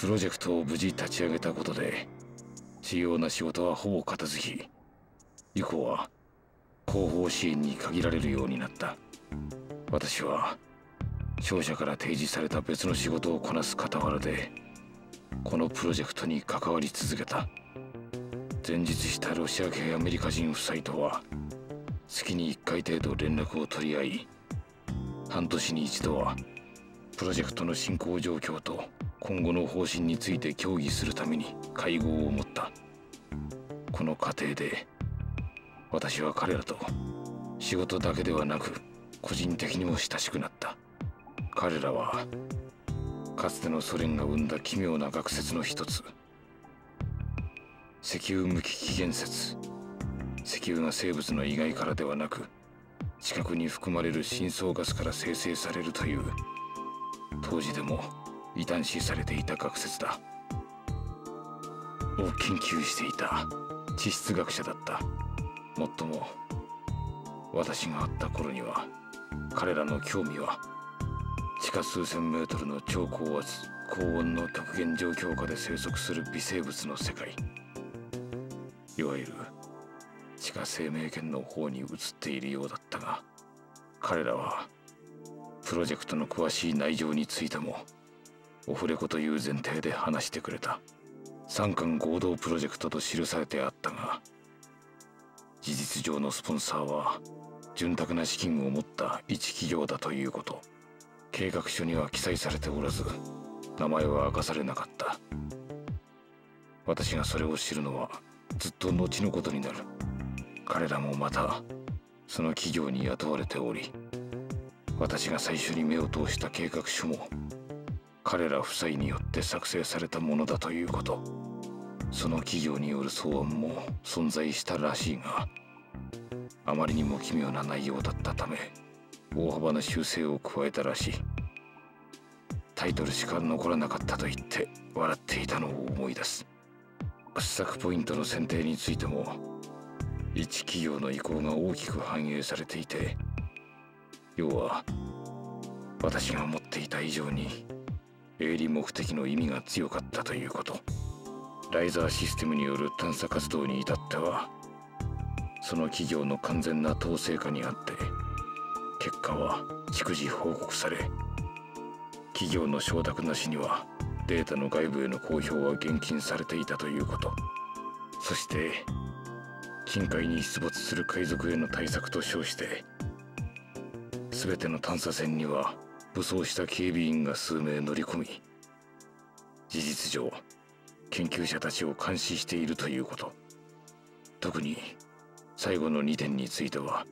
プロジェクトを無事立ち上げたことで主要な仕事はほぼ片付き以降は後方支援に限られるようになった。私は商社から提示された別の仕事をこなす傍らでこのプロジェクトに関わり続けた。前日したロシア系アメリカ人夫妻とは月に1回程度連絡を取り合い半年に一度はプロジェクトの進行状況と今後の方針について協議するために会合を持った。この過程で私は彼らと仕事だけではなく個人的にも親しくなった。彼らはかつてのソ連が生んだ奇妙な学説の一つ。石油無機起源説。石油が生物の意外からではなく地殻に含まれる深層ガスから生成されるという。当時でも異端視されていた学説だ。を研究していた地質学者だった。もっとも私が会った頃には彼らの興味は地下数千メートルの超高圧高温の極限状況下で生息する微生物の世界。いわゆる地下生命圏の方に移っているようだったが彼らはプロジェクトの詳しい内情についてもオフレコという前提で話してくれた。三冠合同プロジェクトと記されてあったが事実上のスポンサーは潤沢な資金を持った一企業だということ。計画書には記載されておらず名前は明かされなかった。私がそれを知るのはずっと後のことになる。彼らもまたその企業に雇われており私が最初に目を通した計画書も彼ら夫妻によって作成されたものだということ。その企業による草案も存在したらしいがあまりにも奇妙な内容だったため大幅な修正を加えたらしい。タイトルしか残らなかったと言って笑っていたのを思い出す。掘削ポイントの選定についても一企業の意向が大きく反映されていて要は私が思っていた以上に営利目的の意味が強かったということ。ライザーシステムによる探査活動に至ってはその企業の完全な統制下にあって結果は逐次報告され企業の承諾なしにはデータの外部への公表は厳禁されていたということ。そして近海に出没する海賊への対策と称して全ての探査船には武装した警備員が数名乗り込み事実上研究者たちを監視しているということ。特に最後の2点については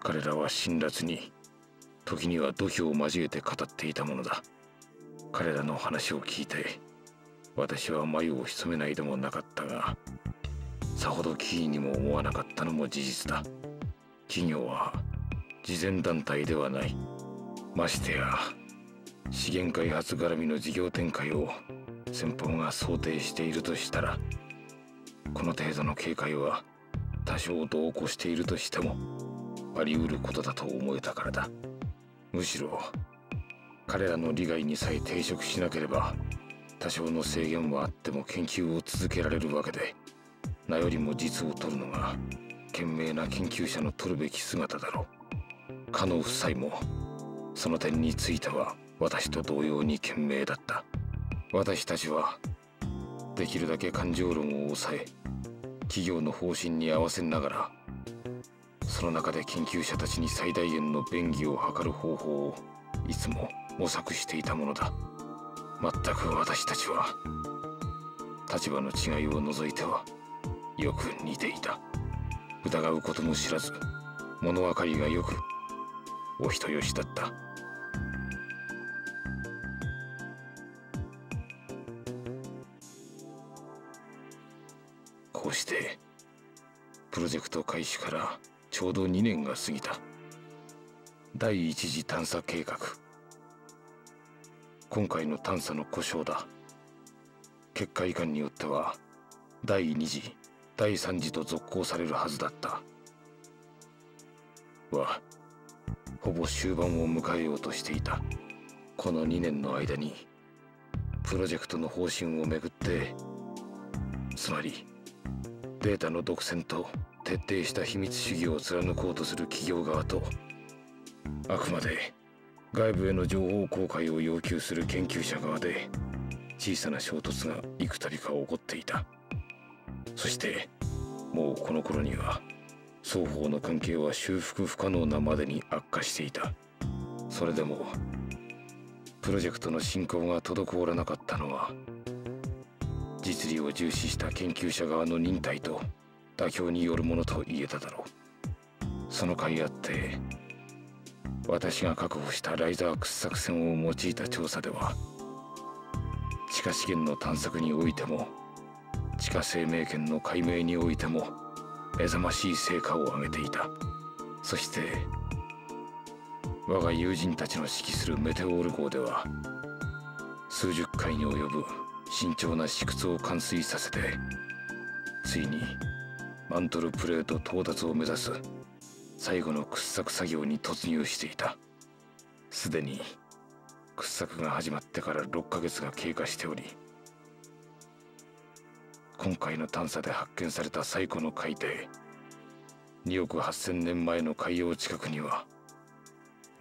彼らは辛辣に時には度胸を交えて語っていたものだ。彼らの話を聞いて私は眉を潜めないでもなかったがさほど奇異にも思わなかったのも事実だ。企業は慈善団体ではない。ましてや資源開発絡みの事業展開を先方が想定しているとしたらこの程度の警戒は多少度を越しているとしてもあり得ることだと思えたからだ。むしろ彼らの利害にさえ抵触しなければ多少の制限はあっても研究を続けられるわけで名よりも実を取るのが賢明な研究者の取るべき姿だろう。かの夫妻もその点については私と同様に賢明だった。私たちはできるだけ感情論を抑え企業の方針に合わせながらその中で研究者たちに最大限の便宜を図る方法をいつも模索していたものだ。全く私たちは立場の違いを除いてはよく似ていた。疑うことも知らず物分かりがよくお人よしだった。こうしてプロジェクト開始からちょうど2年が過ぎた。第一次探査計画。今回の探査の故障だ。結果遺憾によっては第2次第3次と続行されるはずだった。はほぼ終盤を迎えようとしていた。この2年の間にプロジェクトの方針をめぐってつまりデータの独占と徹底した秘密主義を貫こうとする企業側とあくまで外部への情報公開を要求する研究者側で小さな衝突が幾度か起こっていた。そしてもうこの頃には双方の関係は修復不可能なまでに悪化していた。それでもプロジェクトの進行が滞らなかったのは実利を重視した研究者側の忍耐と妥協によるものと言えただろう。その甲斐あって私が確保したライザー掘削船を用いた調査では地下資源の探索においても地下生命圏の解明においても目覚ましい成果を上げていた。そして我が友人たちの指揮するメテオール号では数十回に及ぶ慎重な試掘を完遂させてついにマントルプレート到達を目指す最後の掘削作業に突入していた。すでに掘削が始まってから6ヶ月が経過しており今回の探査で発見された最古の海底2億8000年前の海洋近くには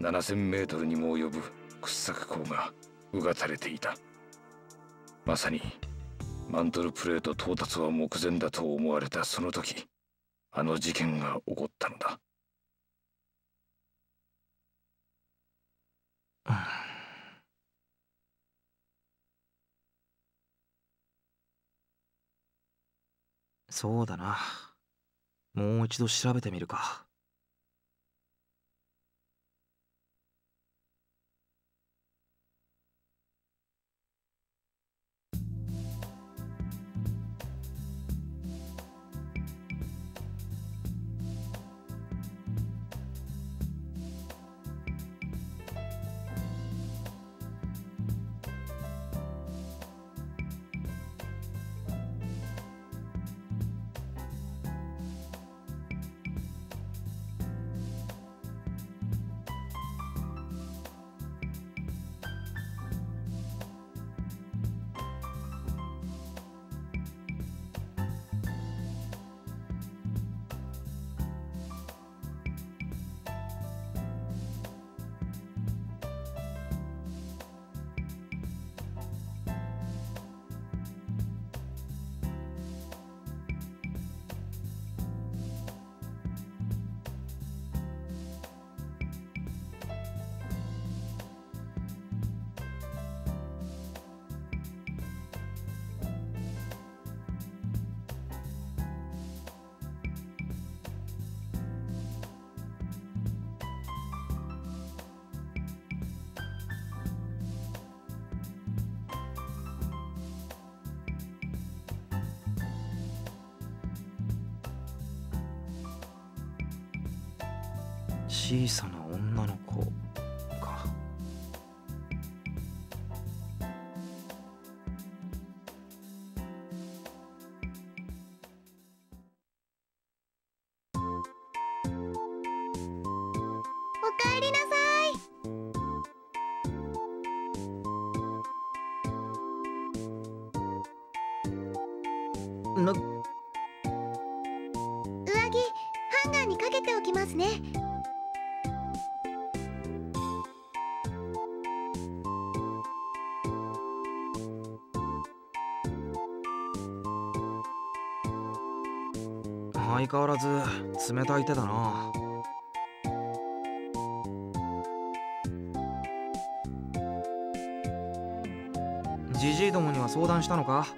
7000メートルにも及ぶ掘削口がうがたれていた。まさにマントルプレート到達は目前だと思われたその時あの事件が起こったのだ。そうだな。もう一度調べてみるか。小さな女の子か。おかえりなさい。変わらず冷たい手だな。ジジイどもには相談したのか？はい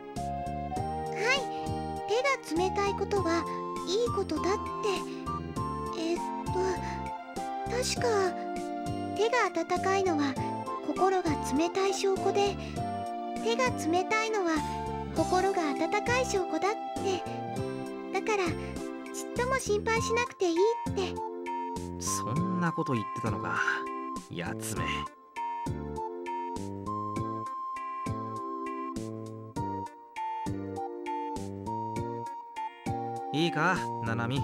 手が冷たいことはいいことだって。えっと確か手が温かいのは心が冷たい証拠で手が冷たいのは心が温かい証拠だって。だからっとも心配しなくていいって。そんなこと言ってたのか。やつめ。いいかナナミ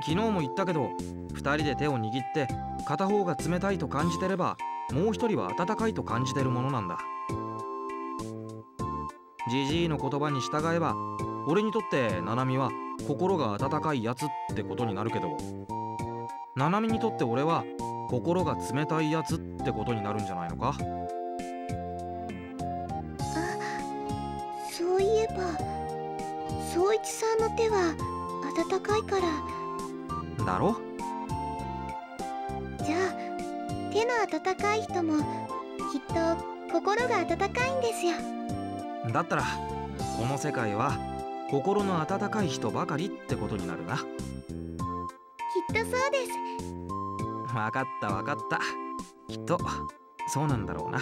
昨日も言ったけど2人で手を握って片方が冷たいと感じてればもう一人は温かいと感じてるものなんだ。ジジイの言葉に従えば俺にとってナナミは心が温かいやつってことになるけどナナミにとって俺は心が冷たいやつってことになるんじゃないのか？あそういえば宗一さんの手は温かいから。だろ？じゃあ手の温かい人もきっと心が温かいんですよ。だったらこの世界は心の温かい人ばかりってことになるな。きっとそうです。わかったわかった。きっとそうなんだろうな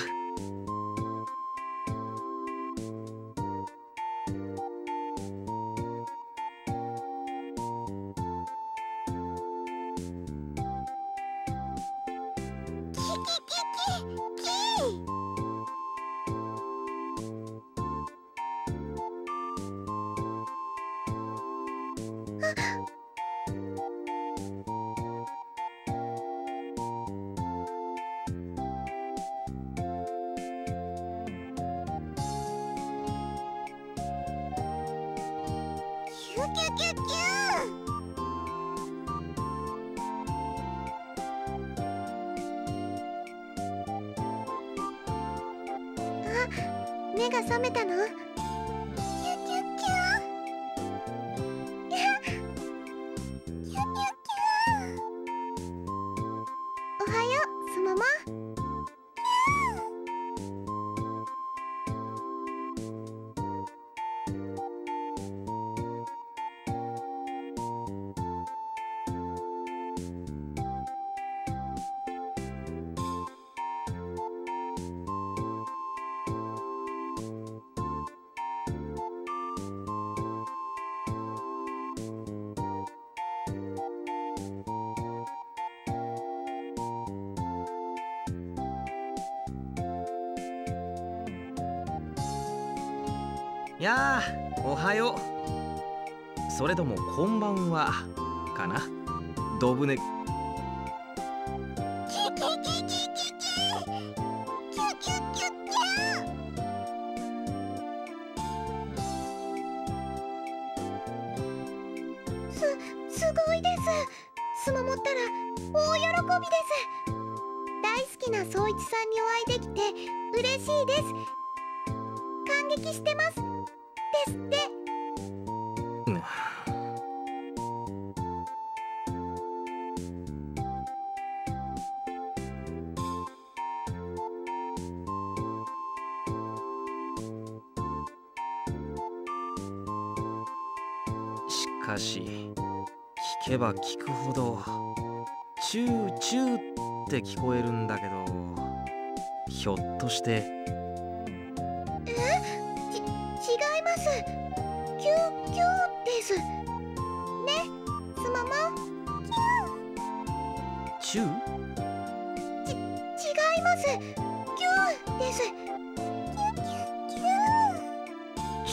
目が覚めたの？やあおはよう。それともこんばんはかな？ドブネ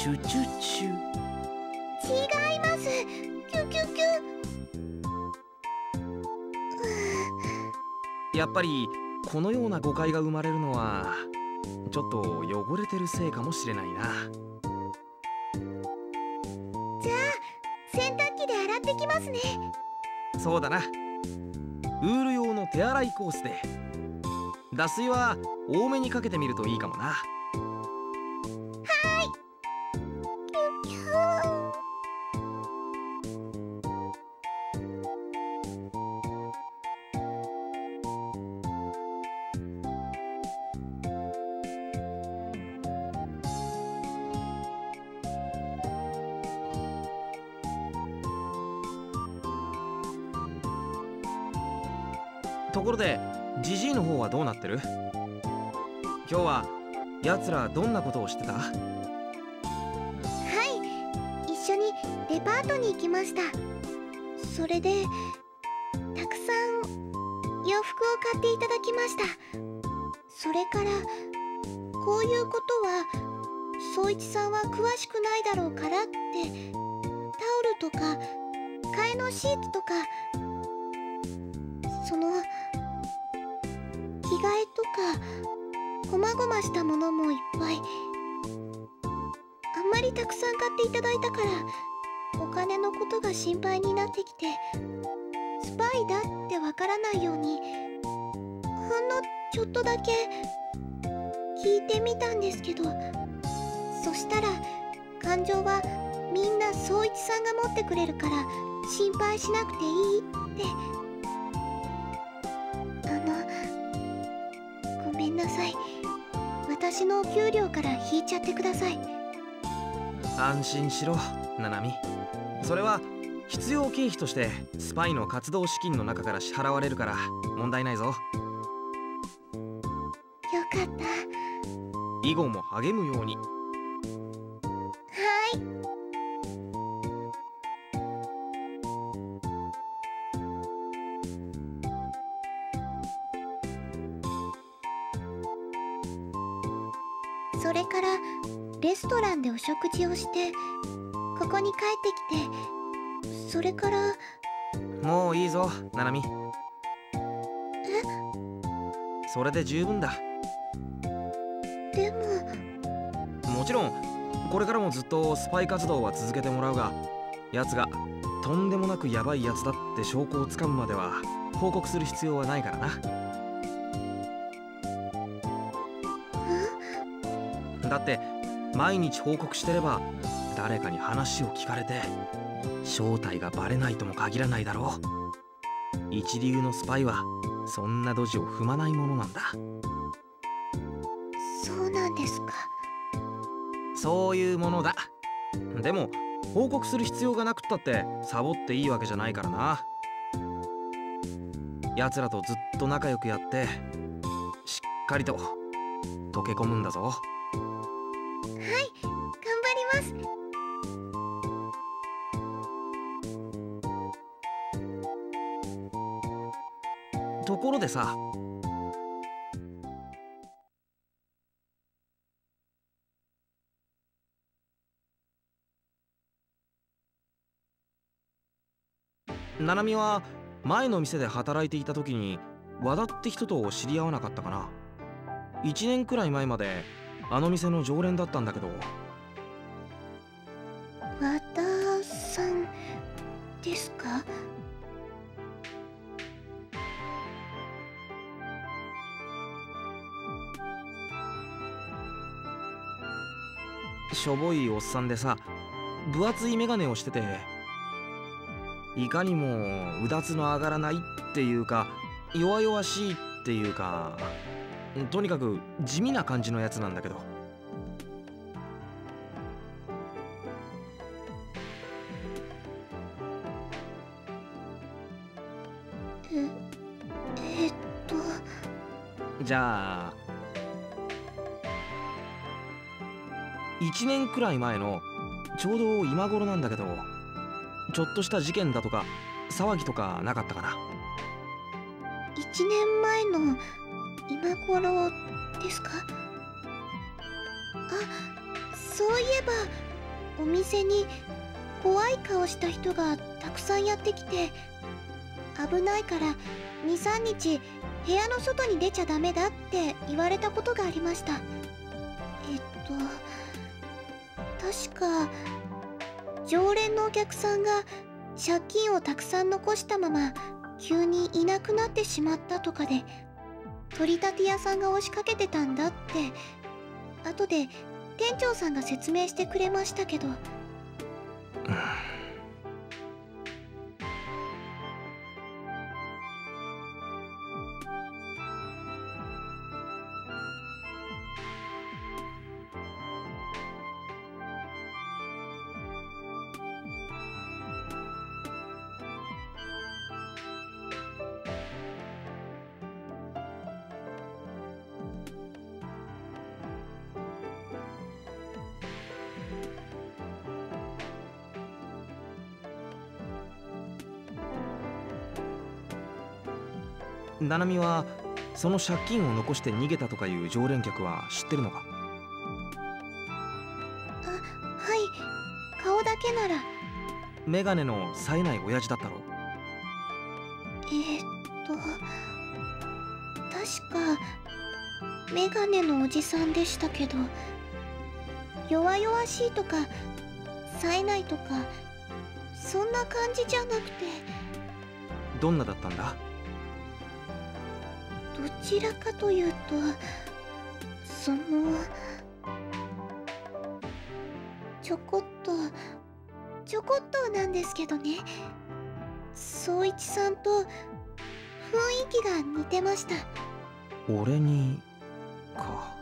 チュチュチュ。違います。キュキュキュやっぱりこのような誤解が生まれるのはちょっと汚れてるせいかもしれないな。じゃあ洗濯機で洗ってきますね。そうだな。ウール用の手洗いコースで。脱水は多めにかけてみるといいかもなしてた？はい一緒にデパートに行きました。それでたくさん洋服を買っていただきました。それからこういうことは宗一さんは詳しくないだろうからってタオルとか替えのシーツとかその着替えとかこまごましたものもいっぱいまりたくさん買っていただいたからお金のことが心配になってきてスパイだってわからないようにほんのちょっとだけ聞いてみたんですけどそしたら感情はみんな宗一さんが持ってくれるから心配しなくていいって。あのごめんなさい。私のお給料から引いちゃってください。安心しろナナミそれは必要経費としてスパイの活動資金の中から支払われるから問題ないぞ。よかった。以後も励むようにそれからレストランでお食事をしてここに帰ってきてそれからもういいぞナナミそれで十分だ。でももちろんこれからもずっとスパイ活動は続けてもらうが奴がとんでもなくヤバいやつだって証拠をつかむまでは報告する必要はないからなだって毎日報告してれば誰かに話を聞かれて正体がバレないとも限らないだろう。一流のスパイはそんなドジを踏まないものなんだ。そうなんですか。そういうものだ。でも報告する必要がなくったってサボっていいわけじゃないからな。奴らとずっと仲良くやってしっかりと溶け込むんだぞさ。ナナミは前の店で働いていた時に和田って人と知り合わなかったかな。1年くらい前まであの店の常連だったんだけど。和田さんですか？しょぼいおっさんでさ分厚い眼鏡をしてていかにもうだつの上がらないっていうか弱々しいっていうかとにかく地味な感じのやつなんだけど。ええっと。じゃあ1年くらい前のちょうど今頃なんだけどちょっとした事件だとか騒ぎとかなかったかな。1年前の今頃ですか？あそういえばお店に怖い顔した人がたくさんやってきて危ないから23日部屋の外に出ちゃダメだって言われたことがありました。えっと確か常連のお客さんが借金をたくさん残したまま急にいなくなってしまったとかで取り立て屋さんが押しかけてたんだって。後で店長さんが説明してくれましたけど。ナナミはその借金を残して逃げたとかいう常連客は知ってるのか？はい。顔だけなら。メガネの冴えない親父だったろえー、っと確かメガネのおじさんでしたけど弱々しいとか冴えないとかそんな感じじゃなくて。どんなだったんだ？どちらかというとそのちょこっとちょこっとなんですけどね。宗一さんと雰囲気が似てました。俺にか。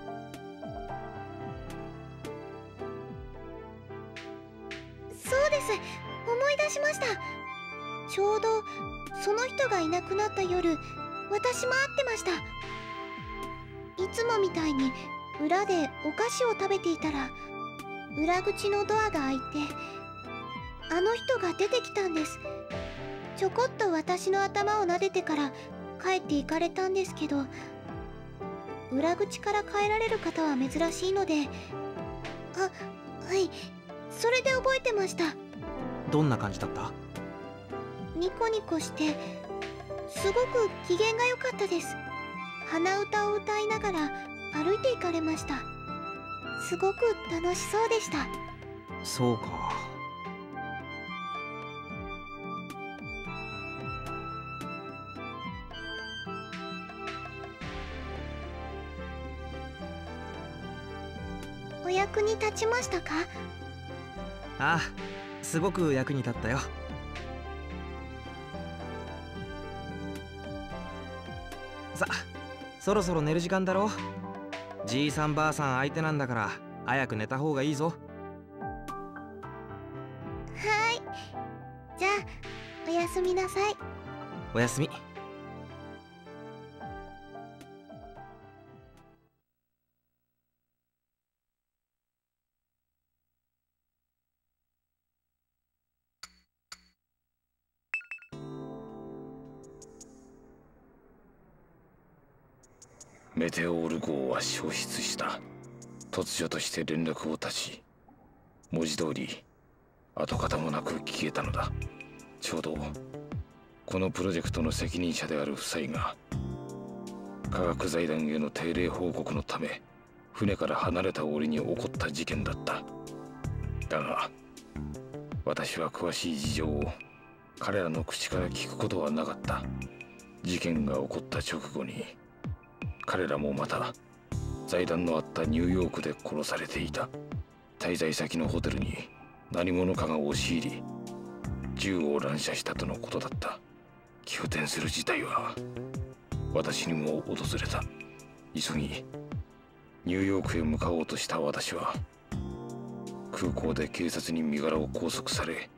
そうです。思い出しました。ちょうどその人がいなくなった夜私も会ってました。いつもみたいに裏でお菓子を食べていたら裏口のドアが開いてあの人が出てきたんです。ちょこっと私の頭を撫でてから帰って行かれたんですけど裏口から帰られる方は珍しいのであはいそれで覚えてました。どんな感じだった？ニコニコしてすごく機嫌が良かったです。鼻歌を歌いながら歩いて行かれました。すごく楽しそうでした。そうか。お役に立ちましたか？ああすごく役に立ったよそろそろ寝る時間だろじいさんばあさん相手なんだから早く寝た方がいいぞ。はい。じゃあおやすみなさい。おやすみメテオール号は消失した。突如として連絡を絶ち文字通り跡形もなく消えたのだ。ちょうどこのプロジェクトの責任者である夫妻が科学財団への定例報告のため船から離れた折に起こった事件だった。だが私は詳しい事情を彼らの口から聞くことはなかった。事件が起こった直後に彼らもまた財団のあったニューヨークで殺されていた。滞在先のホテルに何者かが押し入り銃を乱射したとのことだった。急転する事態は私にも訪れた。急ぎニューヨークへ向かおうとした私は空港で警察に身柄を拘束され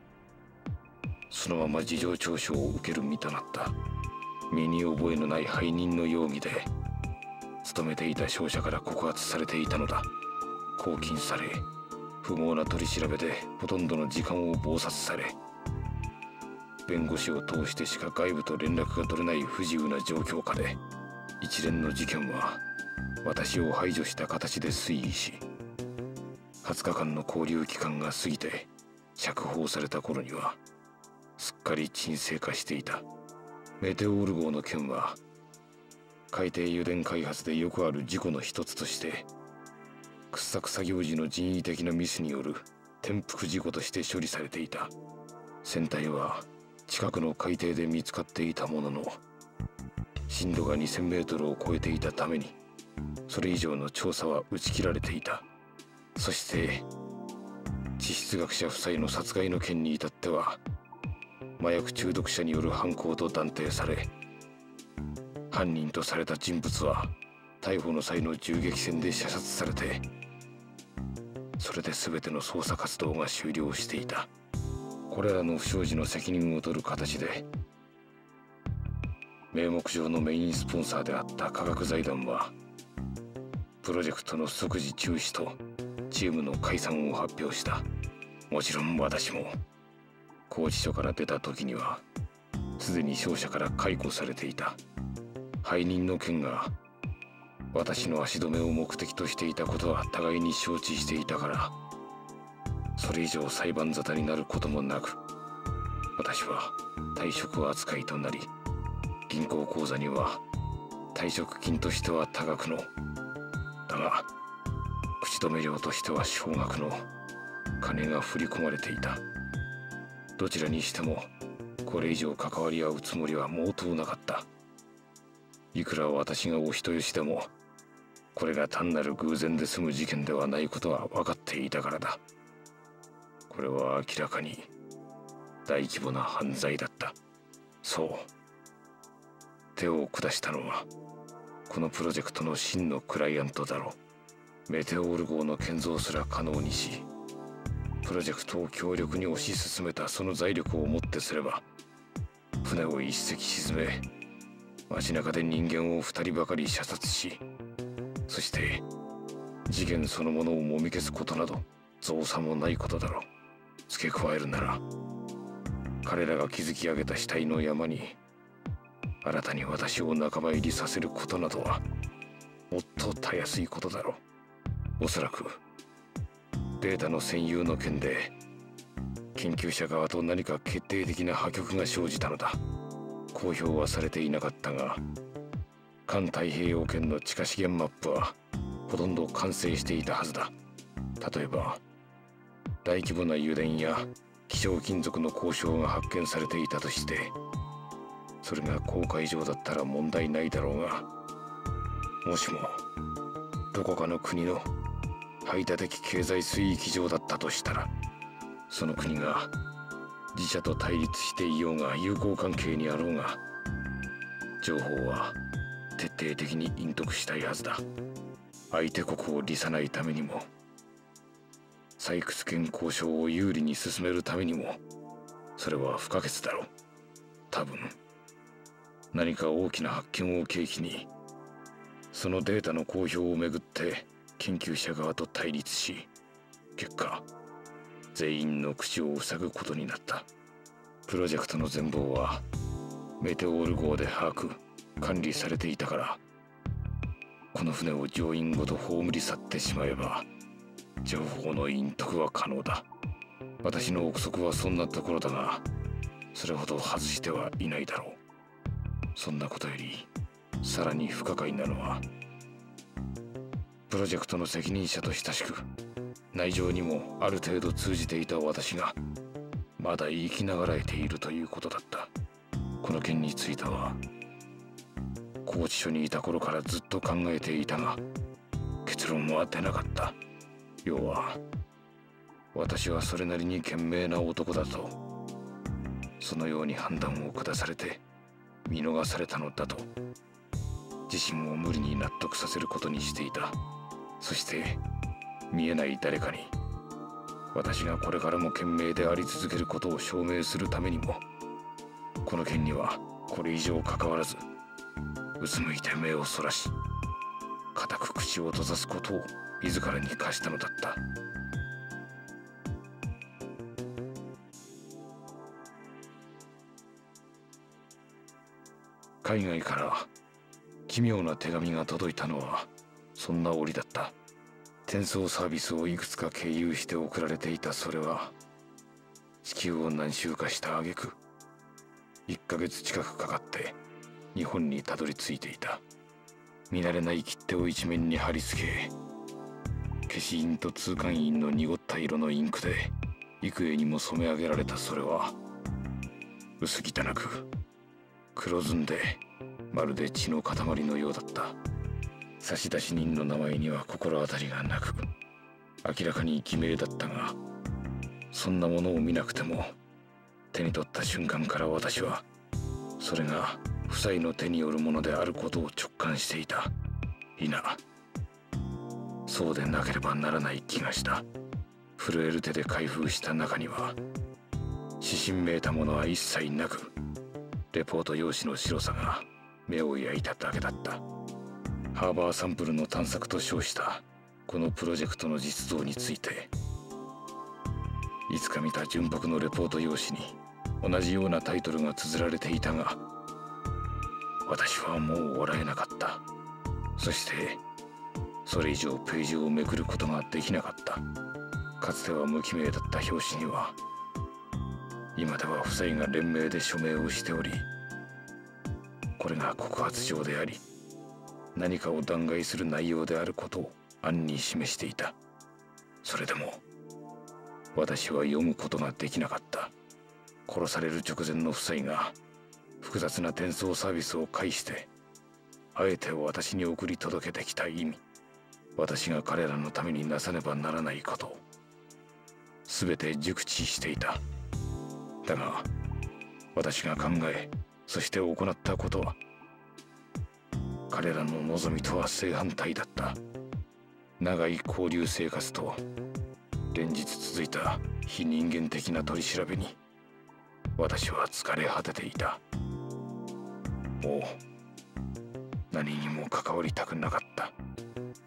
そのまま事情聴取を受ける身となった。身に覚えのない背任の容疑で勤めていた商社から告発されていたのだ。拘禁され不毛な取り調べでほとんどの時間を忙殺され弁護士を通してしか外部と連絡が取れない不自由な状況下で一連の事件は私を排除した形で推移し20日間の勾留期間が過ぎて釈放された頃にはすっかり沈静化していた。メテオール号の件は海底油田開発でよくある事故の一つとして掘削作業時の人為的なミスによる転覆事故として処理されていた。船体は近くの海底で見つかっていたものの深度が2000メートルを超えていたためにそれ以上の調査は打ち切られていた。そして地質学者夫妻の殺害の件に至っては麻薬中毒者による犯行と断定され犯人とされた人物は逮捕の際の銃撃戦で射殺されてそれで全ての捜査活動が終了していた。これらの不祥事の責任を取る形で名目上のメインスポンサーであった科学財団はプロジェクトの即時中止とチームの解散を発表した。もちろん私も拘置所から出た時にはすでに商社から解雇されていた。背任の件が私の足止めを目的としていたことは互いに承知していたからそれ以上裁判沙汰になることもなく私は退職扱いとなり銀行口座には退職金としては多額のだが口止め料としては少額の金が振り込まれていた。どちらにしてもこれ以上関わり合うつもりは毛頭なかった。いくら私がお人よしでもこれが単なる偶然で済む事件ではないことは分かっていたからだ。これは明らかに大規模な犯罪だった。そう。手を下したのはこのプロジェクトの真のクライアントだろう。メテオール号の建造すら可能にしプロジェクトを強力に推し進めたその財力をもってすれば船を一隻沈め街中で人間を二人ばかり射殺しそして事件そのものをもみ消すことなど造作もないことだろう。付け加えるなら彼らが築き上げた死体の山に新たに私を仲間入りさせることなどはもっとたやすいことだろう。おそらくデータの占有の件で研究者側と何か決定的な破局が生じたのだ。公表はされていなかったが環太平洋圏の地下資源マップはほとんど完成していたはずだ。例えば大規模な油田や希少金属の交渉が発見されていたとしてそれが公海上だったら問題ないだろうがもしもどこかの国の排他的経済水域上だったとしたらその国が自社と対立していようが友好関係にあろうが情報は徹底的に隠匿したいはずだ。相手国を利さないためにも採掘権交渉を有利に進めるためにもそれは不可欠だろう。多分何か大きな発見を契機にそのデータの公表をめぐって研究者側と対立し結果全員の口を塞ぐことになった。プロジェクトの全貌はメテオール号で把握管理されていたから。この船を乗員ごと葬り去ってしまえば情報の隠匿は可能だ。私の憶測はそんなところだがそれほど外してはいないだろう。そんなことよりさらに不可解なのはプロジェクトの責任者と親しく内情にもある程度通じていた私がまだ生きながらえているということだった。この件については拘置所にいた頃からずっと考えていたが結論は出なかった。要は私はそれなりに賢明な男だとそのように判断を下されて見逃されたのだと自身を無理に納得させることにしていた。そして見えない誰かに私がこれからも賢明であり続けることを証明するためにもこの件にはこれ以上関わらずうつむいて目をそらし固く口を閉ざすことを自らに課したのだった。海外から奇妙な手紙が届いたのはそんな折だった。転送サービスをいくつか経由して送られていたそれは地球を何周かした挙句1ヶ月近くかかって日本にたどり着いていた。見慣れない切手を一面に貼り付け消印と通関印の濁った色のインクで幾重にも染め上げられたそれは薄汚く黒ずんでまるで血の塊のようだった。差出人の名前には心当たりがなく明らかに偽名だったがそんなものを見なくても手に取った瞬間から私はそれが夫妻の手によるものであることを直感していた。いなそうでなければならない気がした。震える手で開封した中には指針めいたものは一切なくレポート用紙の白さが目を焼いただけだった。ハーバーサンプルの探索と称したこのプロジェクトの実像について。いつか見た純白のレポート用紙に同じようなタイトルが綴られていたが私はもう笑えなかった。そしてそれ以上ページをめくることができなかった。かつては無記名だった表紙には今では夫妻が連名で署名をしておりこれが告発状であり何かを弾劾する内容であることを暗に示していた。それでも私は読むことができなかった。殺される直前の夫妻が複雑な転送サービスを介してあえて私に送り届けてきた意味。私が彼らのためになさねばならないことを全て熟知していた。だが私が考えそして行ったことは彼らの望みとは正反対だった。長い交流生活と連日続いた非人間的な取り調べに私は疲れ果てていた。もう何にも関わりたくなかった。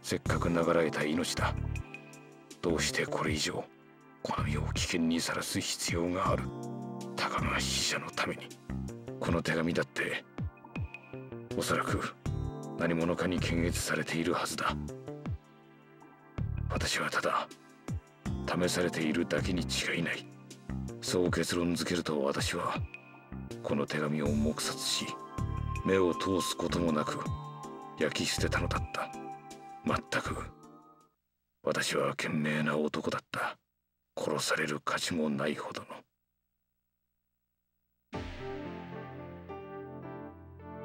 せっかく流れた命だ。どうしてこれ以上この身を危険にさらす必要がある。たかが死者のために。この手紙だっておそらく何者かに検閲されているはずだ。私はただ試されているだけに違いない。そう結論付けると私はこの手紙を黙殺し目を通すこともなく焼き捨てたのだった。まったく私は賢明な男だった。殺される価値もないほどの。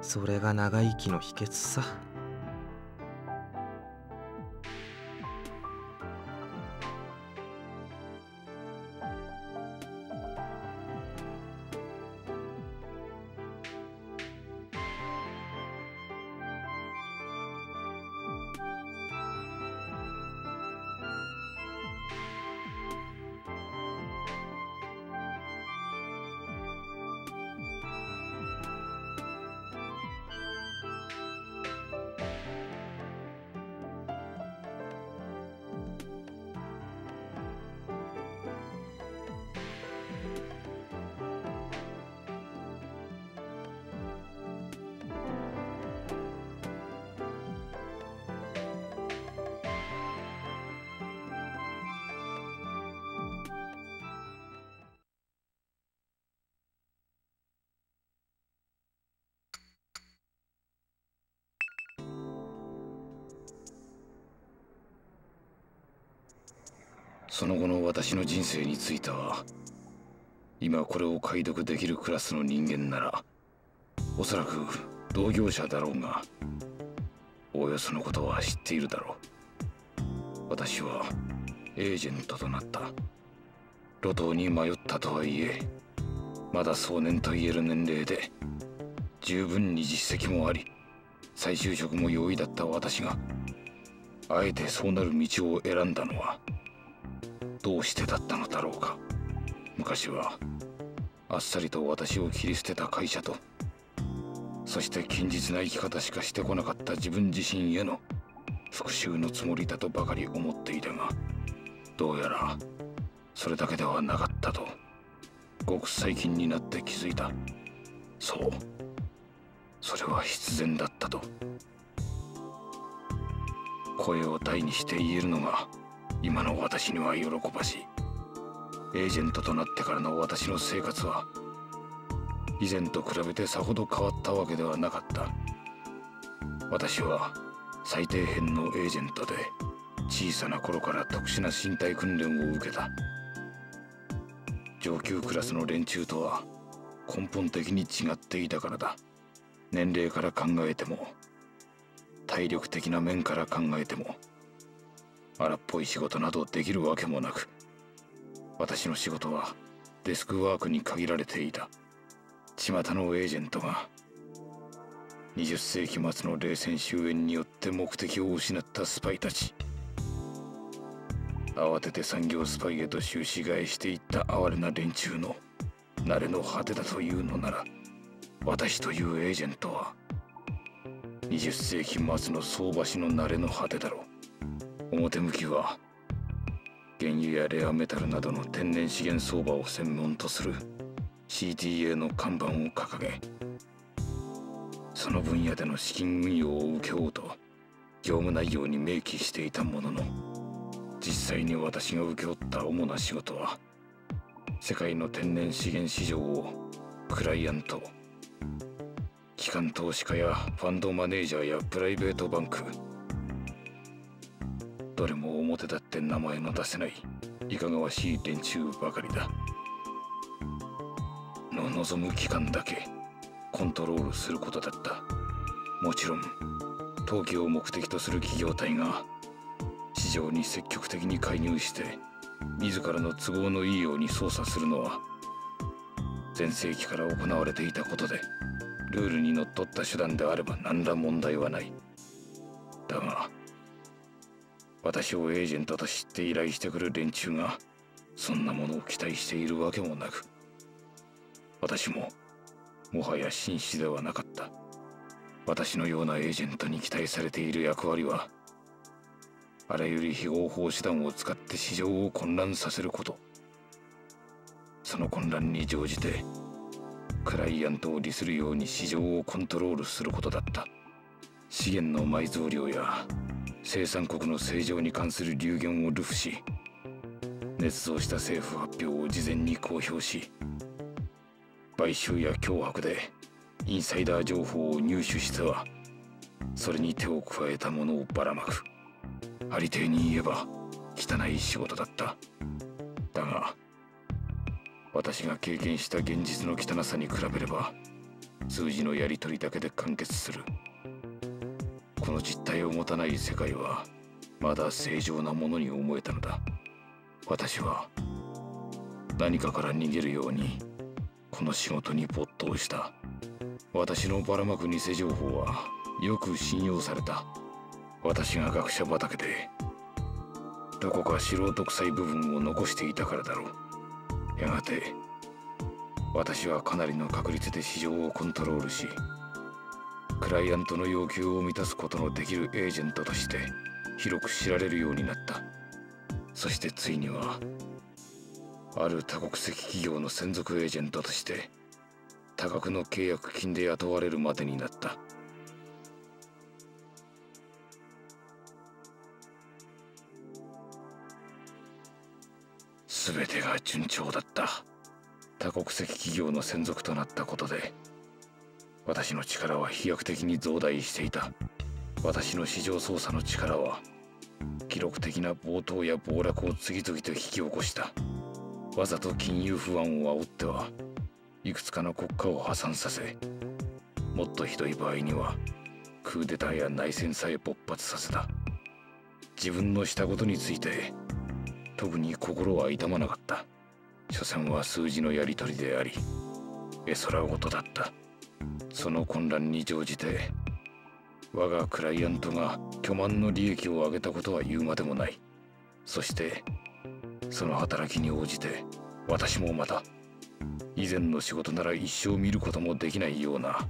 それが長生きの秘訣さ。その後の私の人生については今これを解読できるクラスの人間ならおそらく同業者だろうがおおよそのことは知っているだろう。私はエージェントとなった。路頭に迷ったとはいえまだ壮年と言える年齢で十分に実績もあり再就職も容易だった私があえてそうなる道を選んだのはどうしてだったのだろうか。昔はあっさりと私を切り捨てた会社とそして堅実な生き方しかしてこなかった自分自身への復讐のつもりだとばかり思っていたがどうやらそれだけではなかったとごく最近になって気づいた。そう。それは必然だったと。声を大にして言えるのが今の私には喜ばしい。エージェントとなってからの私の生活は以前と比べてさほど変わったわけではなかった。私は最底辺のエージェントで小さな頃から特殊な身体訓練を受けた。上級クラスの連中とは根本的に違っていたからだ。年齢から考えても体力的な面から考えても荒っぽい仕事などできるわけもなく私の仕事はデスクワークに限られていた。巷のエージェントが20世紀末の冷戦終焉によって目的を失ったスパイたち。慌てて産業スパイへと収支替えしていった哀れな連中の慣れの果てだというのなら私というエージェントは20世紀末の相場師の慣れの果てだろう。表向きは原油やレアメタルなどの天然資源相場を専門とする CTA の看板を掲げその分野での資金運用を請け負うと業務内容に明記していたものの実際に私が請け負った主な仕事は世界の天然資源市場をクライアント機関投資家やファンドマネージャーやプライベートバンクどれも表立って名前の出せない。いかがわしい連中ばかりだ。の望む期間だけコントロールすることだった。もちろん陶器を目的とする企業体が市場に積極的に介入して自らの都合のいいように操作するのは全盛期から行われていたことでルールにのっとった手段であれば何ら問題はない。だが私をエージェントと知って依頼してくる連中がそんなものを期待しているわけもなく私ももはや紳士ではなかった。私のようなエージェントに期待されている役割はあらゆる非合法手段を使って市場を混乱させること。その混乱に乗じてクライアントを利するように市場をコントロールすることだった。資源の埋蔵量や生産国の正常に関する流言を流布し捏造した政府発表を事前に公表し買収や脅迫でインサイダー情報を入手してはそれに手を加えたものをばらまく。ありていに言えば汚い仕事だった。だが私が経験した現実の汚さに比べれば数字のやり取りだけで完結する。この実態を持たない世界はまだ正常なものに思えたのだ。私は何かから逃げるようにこの仕事に没頭した。私のばらまく偽情報はよく信用された。私が学者畑でどこか素人臭い部分を残していたからだろう。やがて私はかなりの確率で市場をコントロールしクライアントの要求を満たすことのできるエージェントとして広く知られるようになった。そしてついにはある多国籍企業の専属エージェントとして多額の契約金で雇われるまでになった。全てが順調だった。多国籍企業の専属となったことで私の力は飛躍的に増大していた。私の市場操作の力は記録的な暴騰や暴落を次々と引き起こした。わざと金融不安を煽ってはいくつかの国家を破産させもっとひどい場合にはクーデターや内戦さえ勃発させた。自分のしたことについて特に心は痛まなかった。所詮は数字のやり取りであり絵空事だった。その混乱に乗じて我がクライアントが巨万の利益を上げたことは言うまでもない。そしてその働きに応じて私もまた以前の仕事なら一生見ることもできないような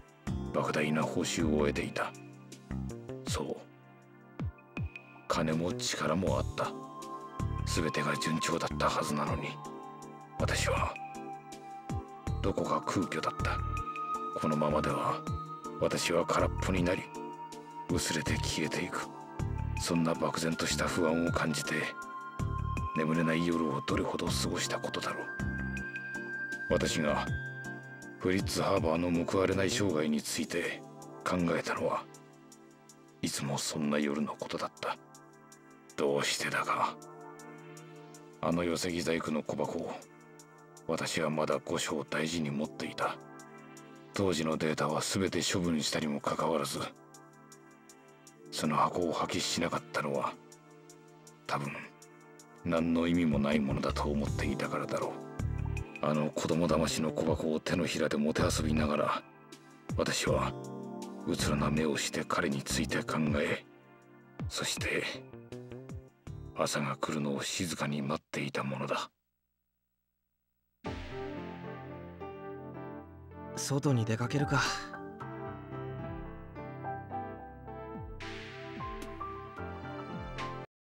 莫大な報酬を得ていた。そう。金も力もあった。全てが順調だったはずなのに私はどこか空虚だった。このままでは私は空っぽになり薄れて消えていく。そんな漠然とした不安を感じて眠れない夜をどれほど過ごしたことだろう。私がフリッツ・ハーバーの報われない生涯について考えたのはいつもそんな夜のことだった。どうしてだか。あの寄木細工の小箱を私はまだ5章大事に持っていた。当時のデータは全て処分したにもかかわらずその箱を破棄しなかったのは多分何の意味もないものだと思っていたからだろう。あの子供騙しの小箱を手のひらでもてあそびながら私はうつろな目をして彼について考えそして朝が来るのを静かに待っていたものだ。外に出かけるか。